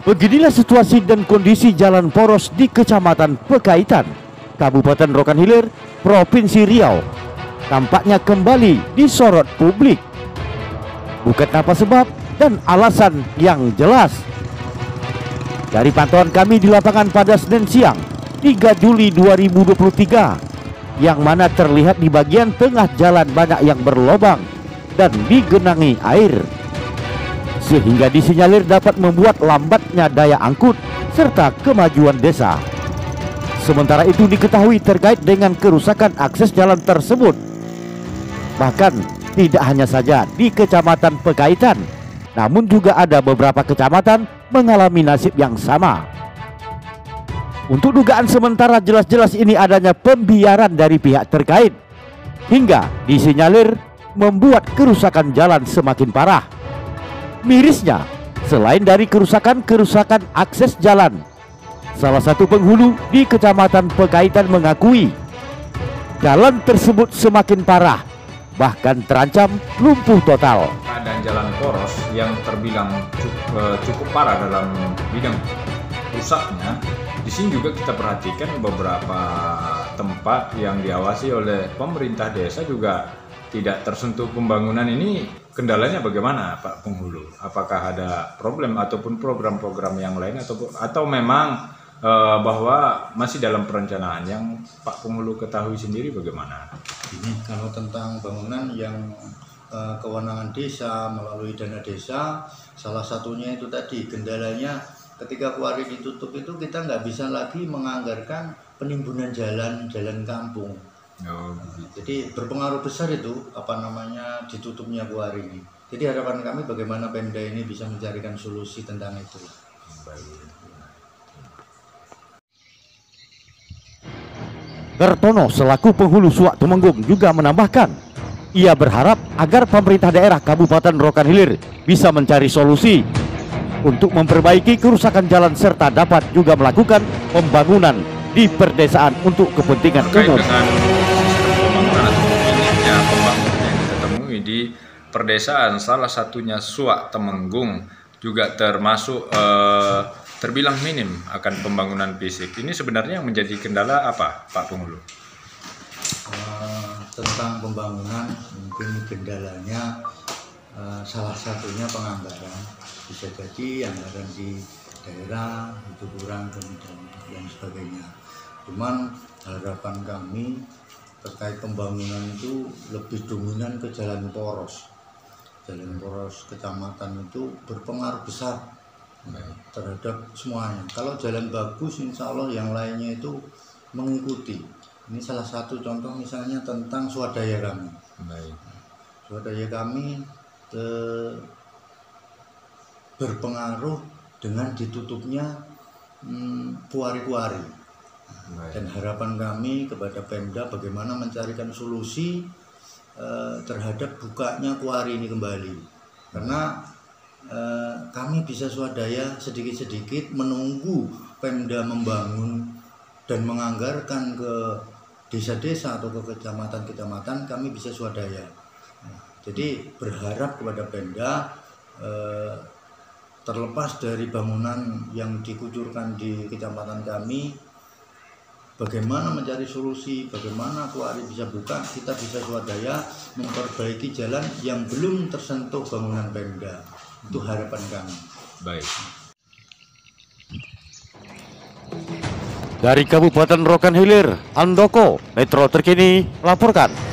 Beginilah situasi dan kondisi jalan poros di Kecamatan Pekaitan, Kabupaten Rokan Hilir, Provinsi Riau. Tampaknya kembali disorot publik. Bukan apa sebab dan alasan yang jelas. Dari pantauan kami di lapangan pada Senin siang, 3 Juli 2023, yang mana terlihat di bagian tengah jalan banyak yang berlobang dan digenangi air sehingga disinyalir dapat membuat lambatnya daya angkut serta kemajuan desa. Sementara itu diketahui terkait dengan kerusakan akses jalan tersebut. Bahkan tidak hanya saja di Kecamatan Pekaitan, namun juga ada beberapa kecamatan mengalami nasib yang sama. Untuk dugaan sementara jelas-jelas ini adanya pembiaran dari pihak terkait hingga disinyalir membuat kerusakan jalan semakin parah. Mirisnya, selain dari kerusakan-kerusakan akses jalan, salah satu penghulu di Kecamatan Pekaitan mengakui jalan tersebut semakin parah, bahkan terancam lumpuh total. Keadaan jalan poros yang terbilang cukup, eh, cukup parah dalam bidang rusaknya, di sini juga kita perhatikan beberapa tempat yang diawasi oleh pemerintah desa juga tidak tersentuh pembangunan ini kendalanya bagaimana Pak Penghulu? Apakah ada problem ataupun program-program yang lain atau atau memang uh, bahwa masih dalam perencanaan yang Pak Penghulu ketahui sendiri bagaimana? Ini kalau tentang bangunan yang uh, kewenangan desa melalui dana desa, salah satunya itu tadi kendalanya ketika kuari ditutup itu kita nggak bisa lagi menganggarkan penimbunan jalan jalan kampung Oh, Jadi berpengaruh besar itu apa namanya ditutupnya kuari ini. Jadi harapan kami bagaimana Pemda ini bisa mencarikan solusi tentang itu. Kertono selaku penghulu Suak Tumenggung juga menambahkan ia berharap agar pemerintah daerah Kabupaten Rokan Hilir bisa mencari solusi untuk memperbaiki kerusakan jalan serta dapat juga melakukan pembangunan di perdesaan untuk kepentingan umum. Di perdesaan salah satunya Suak Temenggung juga termasuk eh, terbilang minim akan pembangunan fisik. Ini sebenarnya yang menjadi kendala apa, Pak Penghulu? Uh, tentang pembangunan mungkin kendalanya uh, salah satunya penganggaran bisa jadi anggaran di daerah itu kurang dan yang sebagainya. Cuman harapan kami terkait pembangunan itu lebih dominan ke jalan poros. Jalan poros kecamatan itu berpengaruh besar terhadap semuanya. Kalau jalan bagus insya Allah yang lainnya itu mengikuti. Ini salah satu contoh misalnya tentang swadaya kami. Baik. swadaya kami eh, berpengaruh dengan ditutupnya hmm, kuari-kuari dan harapan kami kepada Pemda bagaimana mencarikan solusi uh, terhadap bukanya kuari ini kembali. Karena uh, kami bisa swadaya sedikit-sedikit menunggu Pemda membangun dan menganggarkan ke desa-desa atau ke kecamatan-kecamatan kami bisa swadaya. jadi berharap kepada Pemda uh, terlepas dari bangunan yang dikucurkan di kecamatan kami bagaimana mencari solusi, bagaimana kuari bisa buka, kita bisa swadaya memperbaiki jalan yang belum tersentuh bangunan Pemda. Itu harapan kami. Baik. Dari Kabupaten Rokan Hilir, Andoko, Metro terkini, laporkan.